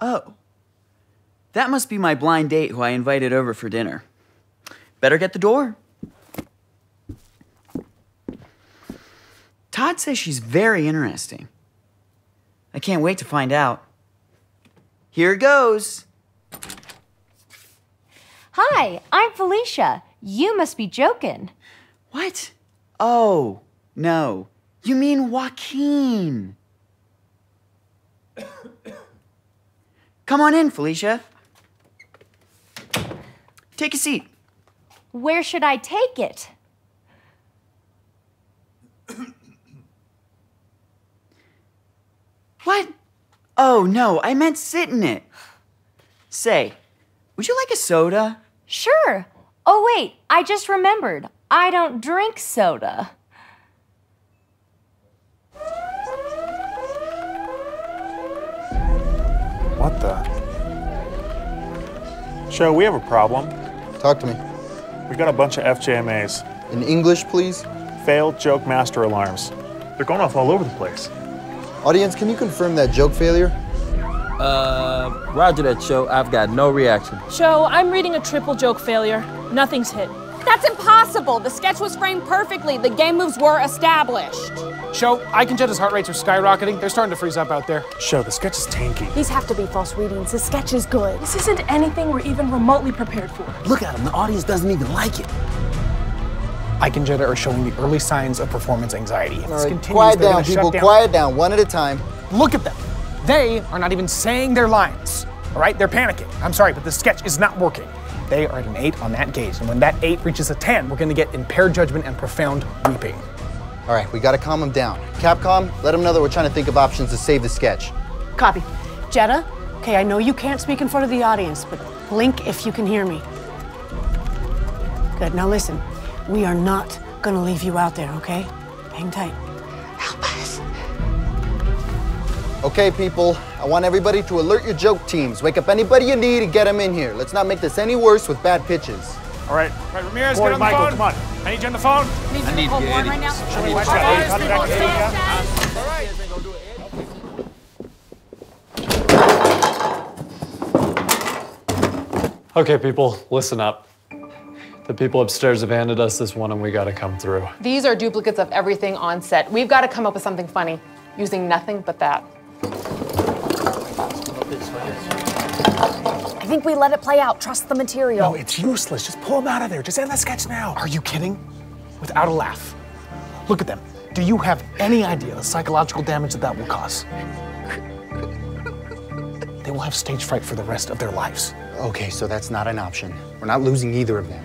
Oh. That must be my blind date who I invited over for dinner. Better get the door. Todd says she's very interesting. I can't wait to find out. Here goes. Hi, I'm Felicia. You must be joking. What? Oh, no. You mean Joaquin. Come on in, Felicia. Take a seat. Where should I take it? What? Oh, no, I meant sit in it. Say, would you like a soda? Sure. Oh, wait, I just remembered. I don't drink soda. Show, we have a problem. Talk to me. We got a bunch of FJMAs. In English, please. Failed joke master alarms. They're going off all over the place. Audience, can you confirm that joke failure? Uh, roger that show. I've got no reaction. Show, I'm reading a triple joke failure. Nothing's hit. That's impossible. The sketch was framed perfectly. The game moves were established. Show, Ike and Jetta's heart rates are skyrocketing. They're starting to freeze up out there. Show, the sketch is tanky. These have to be false readings. The sketch is good. This isn't anything we're even remotely prepared for. Look at him. The audience doesn't even like it. Ike and Jetta are showing the early signs of performance anxiety. If All this right, continues, quiet down, people. down. Quiet down, one at a time. Look at them. They are not even saying their lines. All right, they're panicking. I'm sorry, but the sketch is not working. They are at an eight on that gauge, and when that eight reaches a 10, we're gonna get impaired judgment and profound weeping. All right, we gotta calm him down. Capcom, let them know that we're trying to think of options to save the sketch. Copy. Jetta, okay, I know you can't speak in front of the audience, but blink if you can hear me. Good, now listen. We are not gonna leave you out there, okay? Hang tight. Help us. Okay, people, I want everybody to alert your joke teams. Wake up anybody you need and get them in here. Let's not make this any worse with bad pitches. All right. All right, Ramirez, Boy, get on the Michael, phone. come on. I need you on the phone. I need hold to one get right now. Show me what you got. Contact area. Okay, people, listen up. The people upstairs have handed us this one and we gotta come through. These are duplicates of everything on set. We've got to come up with something funny using nothing but that. I think we let it play out. Trust the material. No, it's useless. Just pull them out of there. Just end the sketch now. Are you kidding? Without a laugh. Look at them. Do you have any idea the psychological damage that that will cause? They will have stage fright for the rest of their lives. Okay, so that's not an option. We're not losing either of them.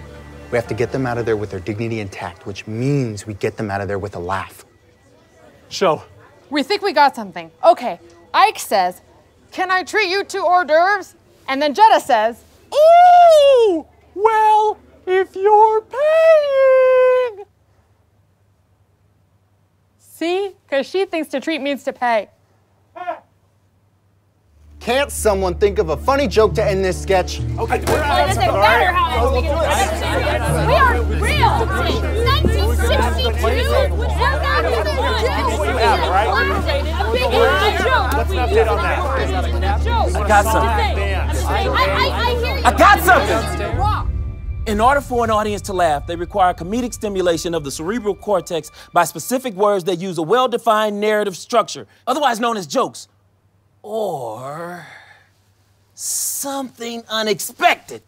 We have to get them out of there with their dignity intact, which means we get them out of there with a laugh. Show. We think we got something. Okay, Ike says, Can I treat you to hors d'oeuvres? And then Jetta says, Oh, well, if you're paying. See? Because she thinks to treat means to pay. Can't someone think of a funny joke to end this sketch? Okay, It doesn't matter how else we get it. We are real. Joke. Let's not hit on that. I got something. I, I, I hear you. I got something. In order for an audience to laugh, they require comedic stimulation of the cerebral cortex by specific words that use a well defined narrative structure, otherwise known as jokes, or something unexpected.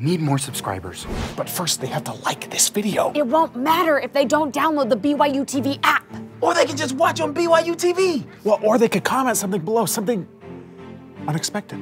We need more subscribers. But first, they have to like this video. It won't matter if they don't download the BYU TV app. Or they can just watch on BYU TV. Well, or they could comment something below, something unexpected.